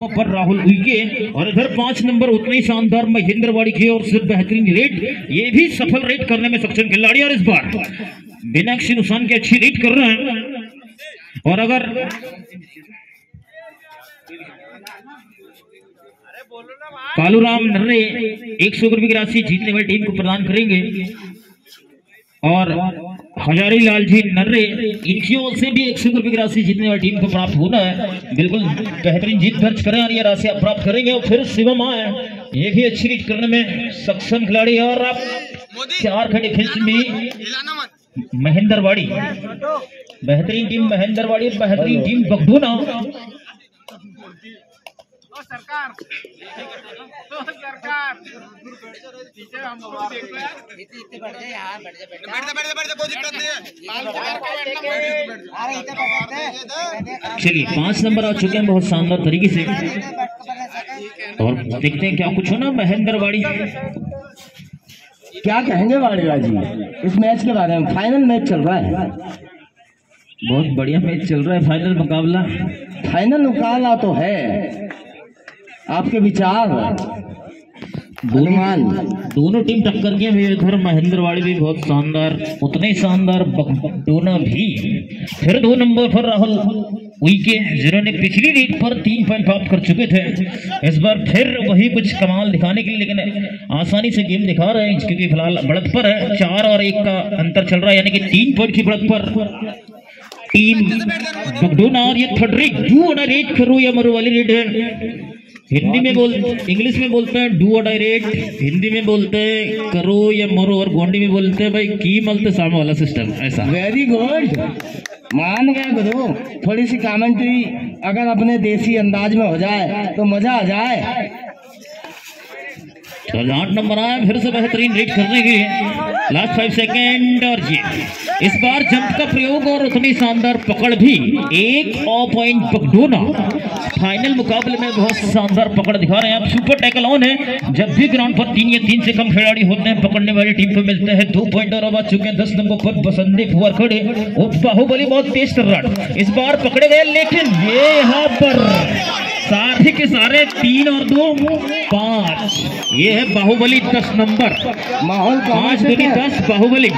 पर राहुल उइके, और इधर पाँच नंबर उतने ही शानदार महेंद्रवाड़ी की ओर से बेहतरीन रेड ये भी सफल रेड करने में सक्षम खिलाड़ी, और इस बार बिनाक्षी नुकसान की अच्छी रेड कर रहे हैं। और अगर कालूराम नर्रे एक सौ रुपए की राशि जीतने वाली टीम को प्रदान करेंगे, और हजारी लाल जी नर्रे इनकी ओर से भी एक सौ रुपए की राशि जीतने वाली टीम को प्राप्त होना है। बिल्कुल बेहतरीन जीत दर्ज करें और ये राशि आप प्राप्त करेंगे और फिर शिवम आए ये भी अच्छी रीड करने में सक्षम खिलाड़ी है और आप चार खड़े खिंच में महेंद्रवाड़ी। बेहतरीन टीम महेंद्रवाड़ी बेहतरीन टीम बगडूना। ओ सरकार। ओ सरकार। हम लोग देख लो यार इतने इतने जाए यार बढ़ जाए बैठ। जा बैठ जा बैठ जा कोई दिक्कत नहीं है। हैं चलिए पाँच नंबर आ चुके हैं बहुत शानदार तरीके से। और देखते हैं क्या कुछ हो ना महेंद्रवाड़ी क्या कहेंगे वाड़ेला जी इस मैच के बारे में फाइनल मैच चल रहा है। बहुत बढ़िया मैच चल रहा है फाइनल मुकाबला। फाइनल मुकाबला तो है। आपके विचार अनुमान दोनों टीम टक्कर के हुए इधर महेंद्रवाड़ी भी बहुत शानदार, उतने शानदार बगडोना भी। फिर दो नंबर पर राहुल। उइके जिन्होंने पिछली रीट पर तीन पॉइंट प्राप्त कर चुके थे। इस बार फिर वही कुछ कमाल दिखाने के लिए, लेकिन आसानी से गेम दिखा रहे हैं। क्योंकि फ़िलहाल बढ़त पर है। चार और एक का अंतर चल रहा है, यानी कि तीन पॉइंट की बढ़त पर। टीम बगडोना और ये थर्ड रेट डू और रेट करो, या मरो वाली रेट है। हिंदी में बोल, इंग्लिश में बोलते हैं डू डायरेक्ट हिंदी में बोलते हैं, करो या मरो, और गोंडी में बोलते हैं, भाई, की मलते सामने वाला सिस्टम ऐसा। वेरी गुड मान गए गुरु, थोड़ी सी कमेंट्री अगर अपने देसी अंदाज में हो जाए तो मज़ा आ जाए। चल आठ नंबर आया फिर से बेहतरीन रेट करने के लास्ट फाइव सेकेंड और ये इस बार जंप का प्रयोग और उतनी शानदार पकड़ भी एक और पॉइंट पकड़ोना। फाइनल मुकाबले में बहुत शानदार पकड़ दिखा रहे हैं। अब सुपर टैकल ऑन है। जब भी ग्राउंड पर तीन या तीन से कम खिलाड़ी होते हैं, पकड़ने वाली टीम को मिलते हैं। दो पॉइंट और अब आ चुके हैं। दस नंबर पर बसंती फुआर खड़े। बाहुबली बहुत तेज रन इस बार पकड़े गए, लेकिन ये यहाँ पर सारे के सारे तीन और दो पाँच। ये है बाहुबली दस नंबर। माहौल पाँच दूनी दस बाहुबली।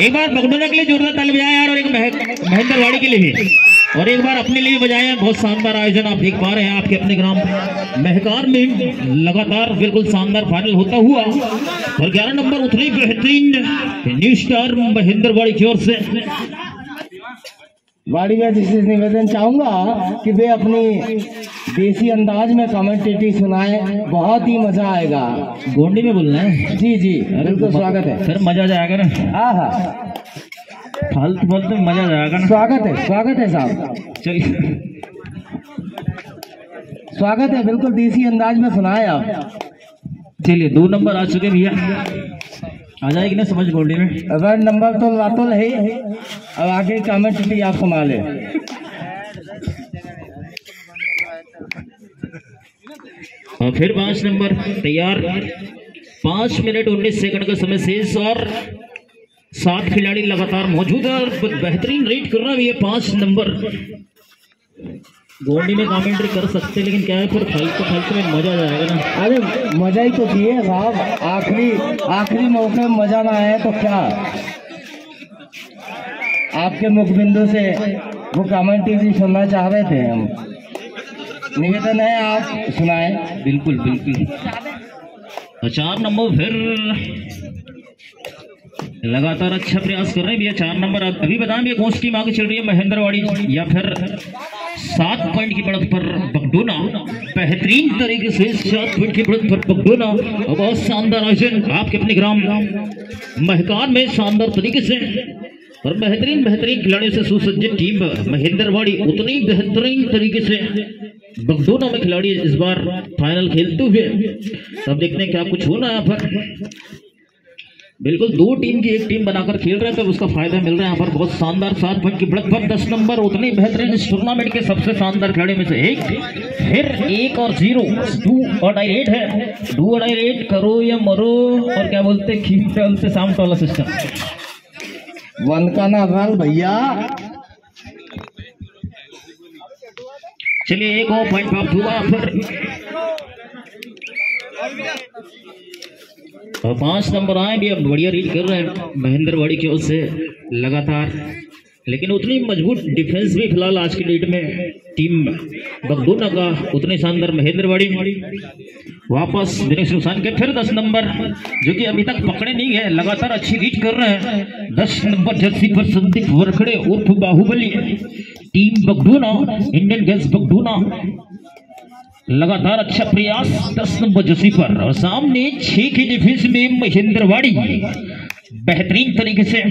एक बार बगडोना के लिए जोरदार ताली बजाया यार और एक मह- महेंद्रवाड़ी के लिए भी। और एक बार अपने लिए बजाया है। बहुत शानदार आयोजन आप देख पा रहे हैं आपके अपने ग्राम महकार में। लगातार बिल्कुल शानदार फाइनल होता हुआ। और ग्यारह नंबर उतनी बेहतरीन न्यू स्टार महेंद्रवाड़ी की ओर से। वाड़ी में जिसे निवेदन चाहूँगा कि वे अपनी देसी अंदाज में कमेंटेटिव सुनाए बहुत ही मज़ा आएगा। गोंडी में बोलना है? जी जी। बिल्कुल स्वागत है। सर मज़ा जाएगा ना? हाँ हाँ। फालतू फालतू मज़ा जाएगा ना? स्वागत है स्वागत है साहब। चलिए। स्वागत है बिल्कुल देसी अंदाज में सुनाए आप। चलिए दो नंबर आ चुके भैया। आ जाएगी ना समझ गोल्डी में? अगर नंबर तो लातुल है ही। अब आगे कमेंटेटिव आप संभाले और फिर पाँच नंबर तैयार। पाँच मिनट उन्नीस सेकंड का समय शेष और सात खिलाड़ी लगातार मौजूद है और बेहतरीन रेट कर रहा है ये पाँच नंबर। गोंडी में कमेंट्री कर सकते हैं, लेकिन क्या है फिर फालतू फालतू में मज़ा जाएगा ना। अरे मज़ा ही तो दिए साहब। आखिरी आखिरी मौके में मज़ा ना आए तो क्या? आपके मुखबिंदु से वो कमेंटेटिव सुनना चाह रहे थे हम। निवेदन है आप सुनाए। बिल्कुल बिल्कुल। चार नंबर फिर लगातार अच्छा प्रयास कर रहे हैं। भैया, चार नंबर अभी बताएँ, भैया, कौन सी टीम आगे चल रही है? महेंद्रवाड़ी या फिर सात पॉइंट की बढ़त पर बगडोना? बेहतरीन तरीके से सात पॉइंट की बढ़त पर बगडोना। और बहुत शानदार आयोजन आपके अपने ग्राम महकार में शानदार तरीके से और बेहतरीन बेहतरीन खिलाड़ियों से सुसज्जित टीम महेंद्रवाड़ी उतनी बेहतरीन तरीके से बगडोना में खिलाड़ी इस बार फाइनल खेलते हुए। तब देखते हैं क्या कुछ होना है यहाँ पर। बिल्कुल दो टीम की एक टीम बनाकर खेल रहे हैं तो उसका फ़ायदा मिल रहा है। यहाँ पर बहुत शानदार सात पॉइंट की बढ़त पर दस नंबर उतने बेहतरीन इस टूर्नामेंट के सबसे शानदार खिलाड़ी में से एक। फिर एक और ज़ीरो टू और डायरेट है। डू और डायरेट करो या मरो और क्या बोलते हैं? से साम वाला सिस्टम वन का ना रल भैया। चलिए एक और पॉइंट प्राप्त हुआ फिर और पाँच नंबर आए भी, अब बढ़िया रीड कर रहे हैं। महेंद्रवाड़ी की ओर से लगातार। लेकिन उतनी मज़बूत डिफेंस भी फ़िलहाल आज की डेट में टीम बगडोना का उतने शानदार महेंद्रवाड़ी वापस दिनेश नुकसान के फिर दस नंबर, जो कि अभी तक पकड़े नहीं है लगातार अच्छी रीट कर रहे हैं। दस नंबर जर्सी पर Sandeep Varkhade उर्फ़ Baahubali. Team Bagdona Indian gas Bagdona लगातार अच्छा प्रयास दस नंबर जसी पर। और सामने छह की डिफेंस में महेंद्रवाड़ी। बेहतरीन तरीके से।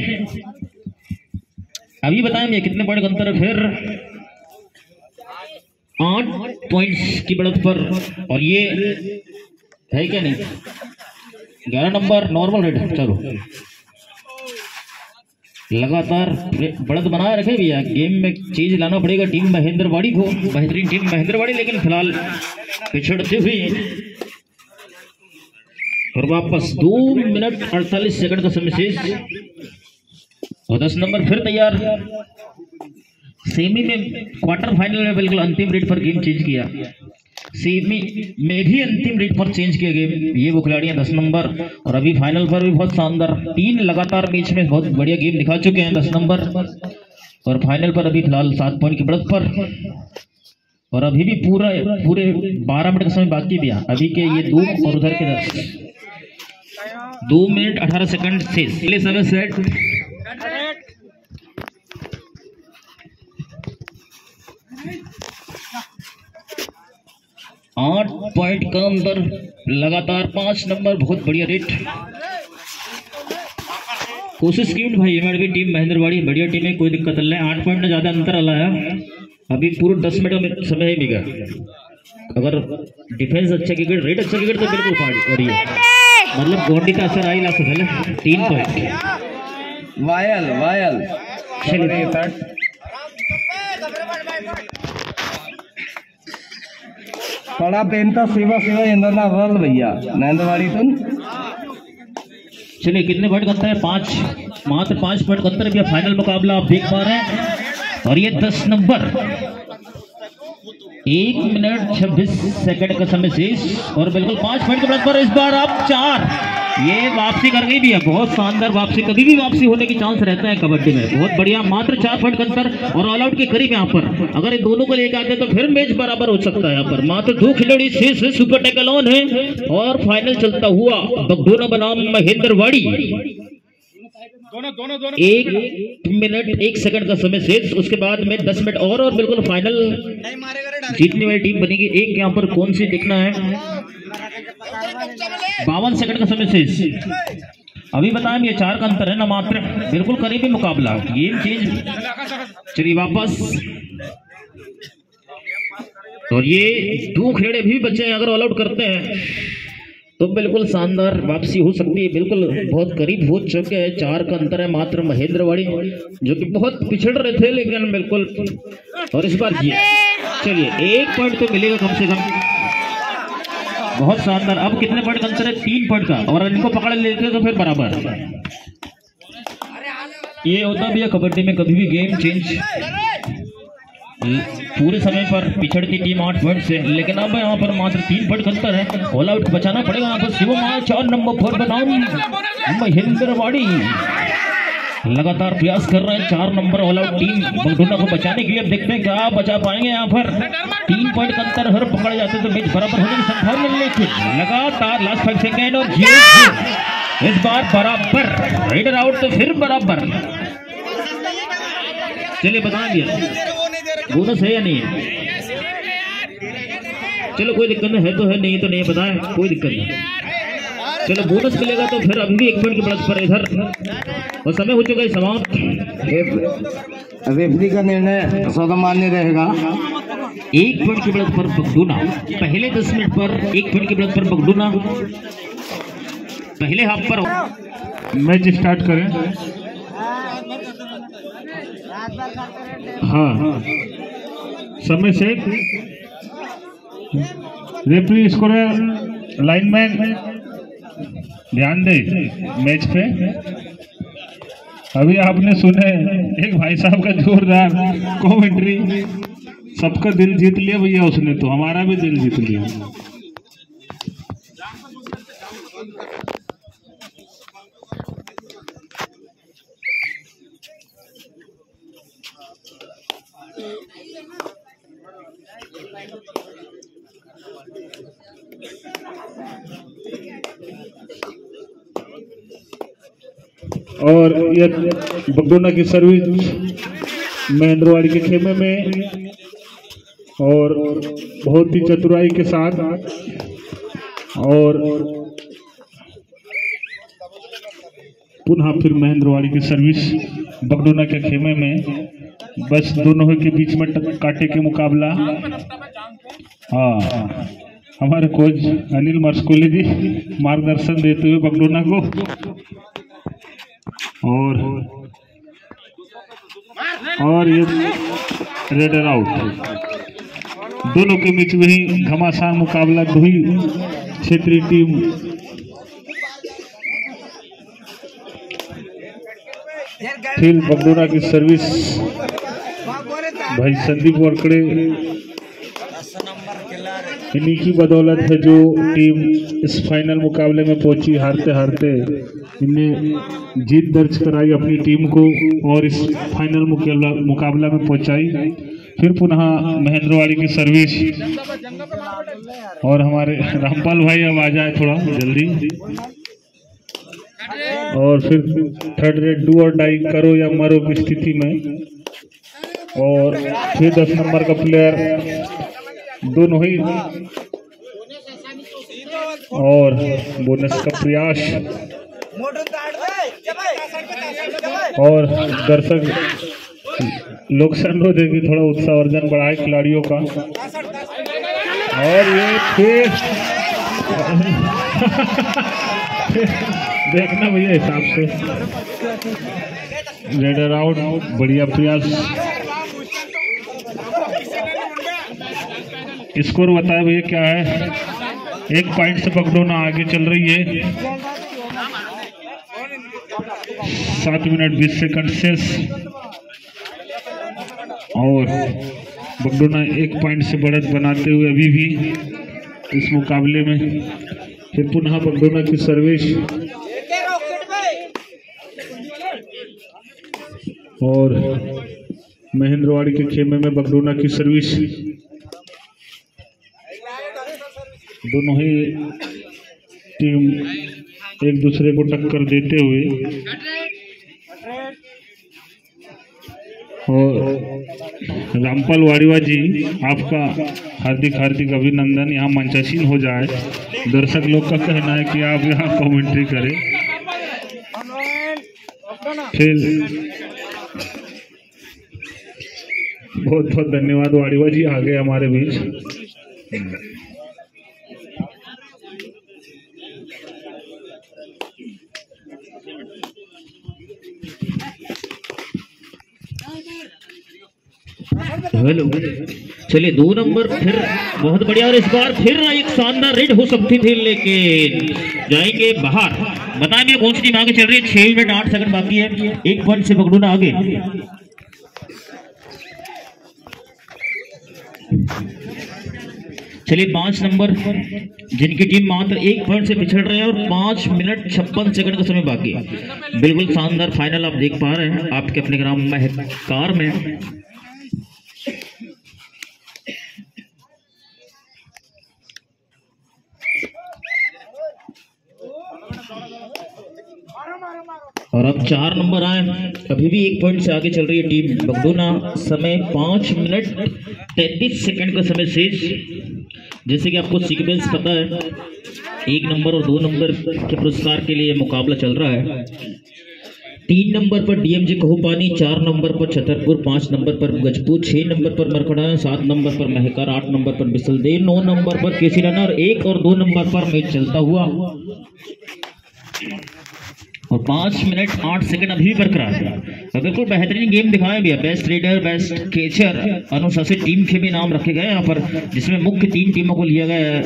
अभी बताएँ ये कितने पॉइंट अंतर है फिर? आठ पॉइंट्स की बढ़त पर। और ये है क्या नहीं? ग्यारह नंबर नॉर्मल रेट चलो। लगातार बढ़त बनाए रखे भैया गेम में चीज़ लाना पड़ेगा टीम महेंद्रवाड़ी को। बेहतरीन टीम महेंद्रवाड़ी, लेकिन फ़िलहाल पिछड़ते हुए और वापस दो मिनट अड़तालीस सेकंड का समय शेष। और दस नंबर फिर तैयार। सेमी में क्वार्टर फाइनल में बिल्कुल अंतिम रेट पर गेम चेंज किया। सेमी में भी अंतिम रेट पर चेंज किया गेम ये वो खिलाड़ी हैं दस नंबर। और अभी फाइनल पर भी बहुत शानदार तीन लगातार मैच में बहुत बढ़िया गेम दिखा चुके हैं दस नंबर। और फाइनल पर अभी फ़िलहाल सात पॉइंट की बढ़त पर। और अभी भी पूरा, पूरे बारह मिनट का समय बाकी भी है। अभी के ये दो और उधर के दस। दो मिनट अठारह सेकंड से। समय सेट आठ पॉइंट का अंदर लगातार पाँच नंबर बहुत बढ़िया रेट कोशिश की भाई हमारी टीम महेंद्रवाड़ी बढ़िया टीम है कोई दिक्कत नहीं। आठ पॉइंट में ज़्यादा अंतर है। अभी पूरे दस मिनट में समय ही बिगा अगर डिफेंस अच्छा क्रिकेट रेट अच्छा क्रिकेट तो बिल्कुल करिए मतलब गोंडी का असर आई ला सकल तीन पॉइंट वायल वायल। चलिए। थोड़ा पेन तो सेवा सेवा इंद्रना वर्ल भैया। नंदवाड़ी तुम चलिए, कितने पॉइंट कत्तर है? पाँच, मात्र पाँच पॉइंट कत्तर फाइनल मुकाबला आप देख पा रहे हैं। और ये दस नंबर। एक मिनट छब्बीस सेकंड का समय शेष और बिल्कुल पाँच पॉइंट के बराबर पर इस बार आप चार। ये वापसी कर गई भी है, बहुत शानदार वापसी, कभी भी वापसी होने की चांस रहता है कबड्डी में। बहुत बढ़िया, मात्र चार पॉइंट का अंतर और ऑल आउट के करीब यहाँ पर। अगर ये दोनों को लेकर आते हैं तो फिर मैच बराबर हो सकता है यहाँ पर। मात्र दो खिलाड़ी शेष सुपर टेकल ऑन है और फाइनल चलता हुआ बगडोना बनाम महेंद्रवाड़ी। दोनों दोनों दोनों। एक मिनट एक सेकंड का समय शेष उसके बाद में दस मिनट और और बिल्कुल फाइनल जीतने वाली टीम बनेगी। एक यहाँ पर कौन सी देखना है? बावन सेकंड का समय शेष। अभी बताएँ ये चार का अंतर है ना मात्र। बिल्कुल करीबी मुकाबला। गेम चेंज चलिए वापस। और ये दो खेड़े भी बच्चे हैं अगर ऑल आउट करते हैं। तो बिल्कुल शानदार वापसी हो सकती है, बिल्कुल बहुत करीब हो चुके हैं, चार का अंतर है मात्र महेंद्रवाड़ी, जो कि बहुत पिछड़ रहे थे, लेकिन बिल्कुल। और इस बार ये चलिए, एक पॉइंट तो मिलेगा कम से कम। बहुत शानदार। अब कितने पॉइंट का अंतर है? तीन पॉइंट का। और इनको पकड़ लेते तो फिर बराबर। ये होता भी है, कबड्डी में कभी भी गेम चेंज पूरे समय पर पिछड़ती टीम आठ पॉइंट से, लेकिन अब यहाँ पर मात्र तीन पॉइंट अंतर है। ऑल आउट बचाना पड़ेगा यहाँ पर शिवम चार नंबर पर बनाम महेंद्रवाड़ी लगातार प्रयास कर रहे हैं चार number all out team Bagdona को बचाने के लिए। देखते हैं क्या बचा पाएँगे यहाँ पर। तीन पॉइंट का अंतर हर पकड़ जाते तो मैच बराबर होने की संभावना लेकिन लगातार लास्ट फाइव सेकेंड और इस बार बराबर। राइडर आउट तो फिर बराबर। चलिए बता दिया। बोनस है या नहीं। है चलो कोई दिक्कत नहीं है तो है नहीं तो नहीं बताए कोई दिक्कत नहीं। चलो बोनस मिलेगा तो फिर अभी भी एक मिनट की बढ़त पर इधर। और समय हो चुका है समाप्त। रेफरी का निर्णय सर्वमान्य रहेगा। एक पॉइंट की बढ़त पर बगडूना पहले दस मिनट पर एक पॉइंट की बढ़त पर बगडूना पहले हाफ़ पर। मैच स्टार्ट करें। हाँ। हाँ। समय से रेफरी स्कोर लाइनमैन ध्यान दे मैच पे। अभी आपने सुने, एक भाई साहब का जोरदार कमेंट्री सबका दिल जीत लिया भैया उसने तो हमारा भी दिल जीत लिया। और ये बगडोना की सर्विस महेंद्रवाड़ी के खेमे में और बहुत ही चतुराई के साथ और पुनः फिर महेंद्रवाड़ी की सर्विस बगडोना के खेमे में बस दोनों के बीच में काटे के मुकाबला। हाँ हमारे कोच अनिल मर्सकोली जी मार्गदर्शन देते हुए बगडोना को और और ये रेडर आउट दोनों के बीच में ही घमासान मुकाबला दो ही क्षेत्रीय टीम। फिर बगडोरा की सर्विस भाई संदीप वारकड़े इन्हीं की बदौलत है जो टीम इस फाइनल मुकाबले में पहुँची हारते हारते। इनने जीत दर्ज कराई अपनी टीम को और इस फाइनल मुकाबला में पहुंचाई। फिर पुनः महेंद्रवाड़ी की सर्विस। और हमारे रामपाल भाई अब आ जाए थोड़ा जल्दी। और फिर थर्ड रेड डू और डाई करो या मरो की स्थिति में। और फिर दस नंबर का प्लेयर दोनों ही। और बोनस का प्रयास। और दर्शक लोग से अनुरोध है कि थोड़ा उत्साहवर्धन बढ़ाए खिलाड़ियों का। और ये फिर देखना भैया हिसाब से। रेडर आउट बढ़िया प्रयास। स्कोर बताए भैया, क्या है? एक पॉइंट से पकड़ोना आगे चल रही है। सात मिनट बीस सेकंड शेष। और बगडोना एक पॉइंट से बढ़त बनाते हुए अभी भी इस मुकाबले में। फिर पुनः बगडोना की सर्विस और महेंद्रवाड़ी के खेमे में बगडोना की सर्विस दोनों ही टीम एक दूसरे को टक्कर देते हुए और रामपाल वाड़ीवा जी, आपका हार्दिक हार्दिक अभिनंदन। यहाँ मंचासीन हो जाए। दर्शक लोग का कहना है कि आप यहाँ कमेंट्री करें। फिर बहुत बहुत धन्यवाद वाड़ीवा जी आ गए हमारे बीच। चलिए, दो नंबर फिर बहुत बढ़िया, और इस बार फिर एक शानदार रेड हो सकती थी, लेकिन जाएँगे बाहर। बताएँगे कौन सी टीम आगे चल रही है? छह मिनट आठ सेकंड बाकी है। एक पॉइंट से पकड़ूना आगे। चलिए, पाँच नंबर, जिनकी टीम मात्र एक पॉइंट से पिछड़ रहे हैं, और पाँच मिनट छप्पन सेकंड का समय बाकी है। बिल्कुल शानदार फाइनल आप देख पा रहे हैं। आपके अपने ग्राम में कार में और अब चार नंबर आए। अभी भी एक पॉइंट से आगे चल रही है टीम। बगडोना समय पाँच मिनट तैतीस सेकंड का समय शेष। जैसे कि आपको सीक्वेंस पता है, एक नंबर और दो नंबर के पुरस्कार के लिए मुकाबला चल रहा है। तीन नंबर पर डीएमजी कहुपानी, चार नंबर पर छतरपुर, पाँच नंबर पर गजपुर, छह नंबर पर मरकड़ा, सात नंबर पर महकर, आठ नंबर पर बिसलदेव नौ नंबर पर केसी राना और एक और दो नंबर पर मैच चलता हुआ। और पाँच मिनट आठ सेकंड अभी भी बरकरार है। और बिल्कुल बेहतरीन गेम दिखाया भी है बेस्ट रेडर बेस्ट केचर अनुशासित टीम के भी नाम रखे गए यहाँ पर जिसमें मुख्य तीन टीमों को लिया गया है।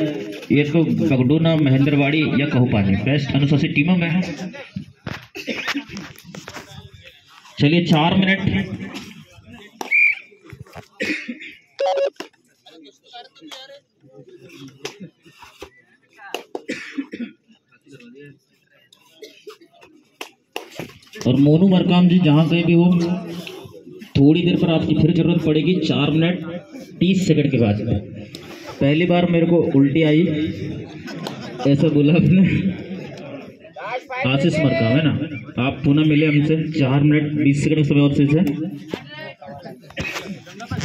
ये तो बगडोना महेंद्रवाड़ी या कहुपानी। बेस्ट अनुशासित टीमों में है। चलिए चार मिनट। और मोनू मरकाम जी, जहाँ कहीं भी हो, थोड़ी देर पर आपकी फिर ज़रूरत पड़ेगी, चार मिनट, तीस सेकंड के बाद। पहली बार मेरे को उल्टी आई। ऐसा बोला आपने। आशीष मरकाम, है ना? आप पुनः मिले हमसे, चार मिनट, बीस सेकंड समय और से।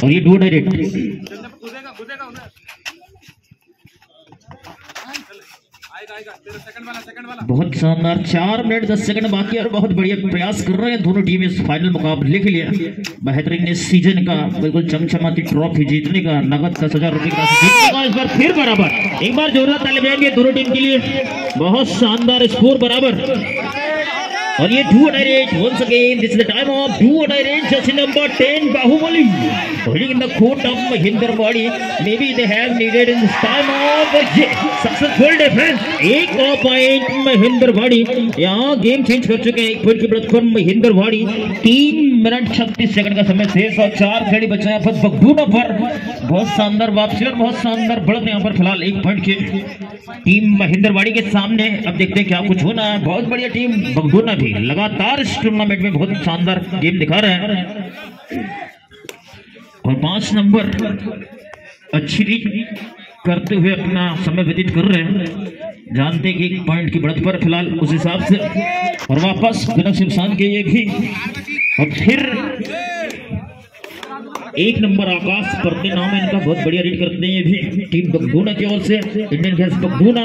और ये डू डायरेक्ट कूदेगा कूदेगा उधर आएगा आएगा तेरा सेकंड वाला सेकंड वाला बहुत शानदार चार मिनट दस सेकंड बाकी और बहुत बढ़िया प्रयास कर रहे हैं। दोनों टीम इस फाइनल मुकाबले के लिए। बेहतरीन इस सीज़न का बिल्कुल चमचमाती ट्रॉफी जीतने का नगद दस हज़ार रुपए का इस बार फिर बराबर। एक बार जोरदार ताली बजाएँगे दोनों टीम के लिए। बहुत शानदार स्कोर बराबर। और ये do direct once again this is the time of do direct jersey number 10 bahubali. Holding in the court of mahinder body maybe they have needed in this time of yeah, successful defense एक point Mahendra Wadi यहाँ game change कर चुके हैं एक point की पर महेंद्र वाड़ी तीन मिनट छत्तीस सेकंड का समय शेष और चार खिलाड़ी बचे हैं। पर बगडूना पर बहुत शानदार वापसी और बहुत शानदार बढ़त यहाँ पर फ़िलहाल एक पॉइंट की टीम महेंद्र वाड़ी के सामने। अब देखते हैं क्या कुछ होना है। बहुत बढ़िया टीम बगडूना भी। लगातार इस टूर्नामेंट में बहुत शानदार गेम दिखा रहे हैं। और पाँच नंबर, अच्छी रीड करते हुए अपना समय व्यतीत कर रहे हैं। जानते कि एक पॉइंट की बढ़त पर फ़िलहाल उस हिसाब से और वापस गनक सिमसान के ये भी। और फिर एक नंबर आकाश करते नाम है, इनका बहुत बढ़िया रीड करते हैं ये भी। टीम बगदूना की ओर से इंडियन गैस बगडूना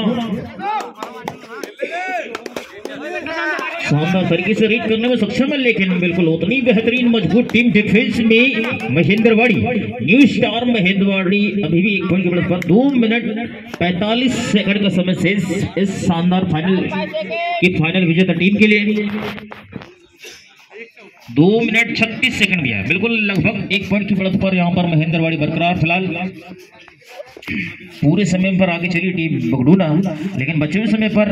शानदार तरीके से रीड करने में सक्षम है, लेकिन बिल्कुल उतनी बेहतरीन, मज़बूत टीम डिफेंस में महेंद्रवाड़ी न्यू स्टार महेंद्रवाड़ी, अभी भी एक पॉइंट के बढ़त पर दो मिनट पैंतालीस सेकंड का समय शेष इस शानदार फाइनल की फाइनल विजेता टीम के लिए दो मिनट छत्तीस सेकंड भी है। बिल्कुल लगभग एक पॉइंट की बढ़त पर यहाँ पर महेंद्रवाड़ी बरकरार, फ़िलहाल पूरे समय पर आगे चली टीम बगडूना लेकिन बचे हुए समय पर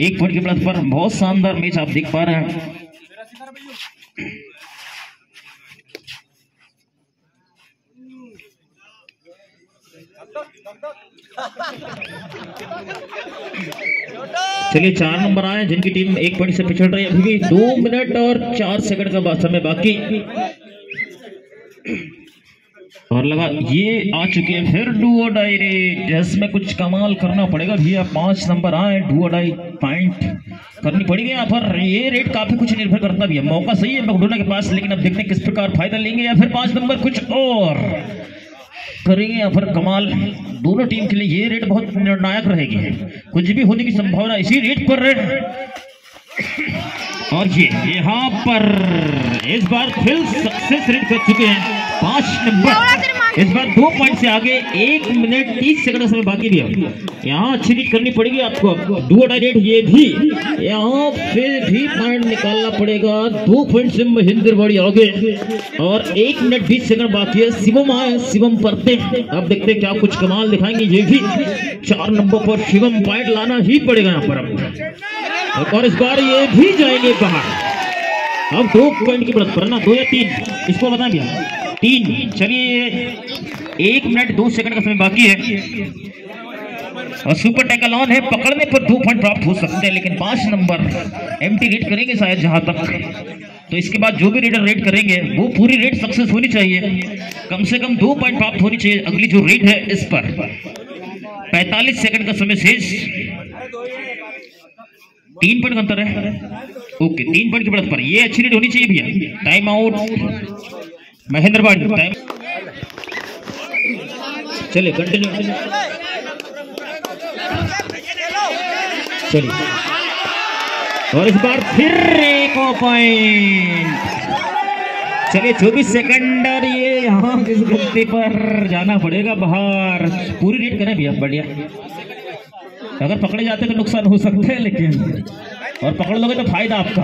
एक पॉइंट के बढ़त पर बहुत शानदार मैच आप देख पा रहे हैं। चलिए, चार नंबर आए जिनकी टीम एक पॉइंट से पिछड़ रही है। अभी भी दो मिनट और चार सेकंड का समय बाकी। और लगा, ये आ चुके हैं फिर डुओ डाई रेट जिसमें कुछ कमाल करना पड़ेगा भैया पाँच नंबर आए डुओ डाई पॉइंट करनी पड़ेगी यहाँ पर। ये रेट काफ़ी कुछ निर्भर करता भी है। मौका सही है मकडोना के पास, लेकिन अब देखते हैं किस प्रकार फ़ायदा लेंगे या फिर पाँच नंबर कुछ और करेंगे यहाँ पर कमाल। दोनों टीम के लिए ये रेट बहुत निर्णायक रहेगी। कुछ भी होने की संभावना इसी रेट पर है। और ये यहाँ पर इस बार फिर सक्सेस रेट कर चुके हैं पाँच नंबर इस बार दो पॉइंट से आगे एक मिनट तीस सेकंड समय बाकी भी है। यहाँ अच्छी रीट करनी पड़ेगी आपको। डुओ डायरेक्ट ये भी। यहाँ फिर भी पॉइंट निकालना पड़ेगा। दो पॉइंट से महेंद्र बड़ी आगे। और एक मिनट बीस सेकंड बाकी है। शिवम आए शिवम परते अब देखते हैं क्या कुछ कमाल दिखाएँगे। ये भी चार नंबर पर शिवम पॉइंट लाना ही पड़ेगा यहाँ पर अब। और इस बार ये भी जाएँगे बाहर। अब दो पॉइंट की बढ़त पर ना? दो या तीन? इसको बता भैया तीन। चलिए, एक मिनट, दो सेकंड का समय बाकी है। और सुपर टैकल ऑन है। पकड़ने पर दो पॉइंट प्राप्त हो सकते हैं, लेकिन पाँच नंबर एम्प्टी रेट करेंगे शायद जहाँ तक। तो इसके बाद जो भी रेडर रेट करेंगे, वो पूरी रेट सक्सेस होनी चाहिए। कम से कम दो पॉइंट प्राप्त होनी चाहिए, अगली जो रेट है इस पर। पैंतालीस सेकंड का समय शेष। तीन पॉइंट का अंतर है। ओके, तीन पॉइंट की बढ़त पर ये अच्छी रेट होनी चाहिए भैया। टाइम आउट महेंद्र बाड़ी टाइम चलिए कंटिन्यू चलिए। और इस बार फिर एक पॉइंट चलिए 24 सेकंड और ये यहाँ किस गलती पर जाना पड़ेगा बाहर। पूरी रेट करें भैया, बढ़िया। अगर पकड़े जाते तो नुकसान हो सकते हैं लेकिन और पकड़ लोगे तो फ़ायदा आपका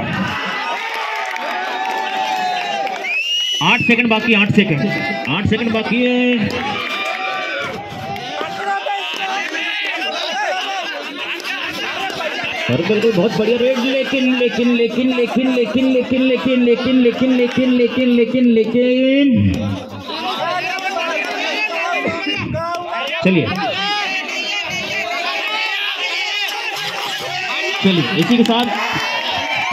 आठ सेकंड बाकी आठ सेकंड आठ सेकंड बाकी है और बिल्कुल बहुत बढ़िया रेट लेकिन लेकिन लेकिन लेकिन लेकिन लेकिन लेकिन लेकिन लेकिन लेकिन लेकिन लेकिन लेकिन चलिए चलिए इसी के साथ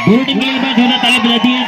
बुलेटिन के लिए मैं जोरदार ताली बजाती है।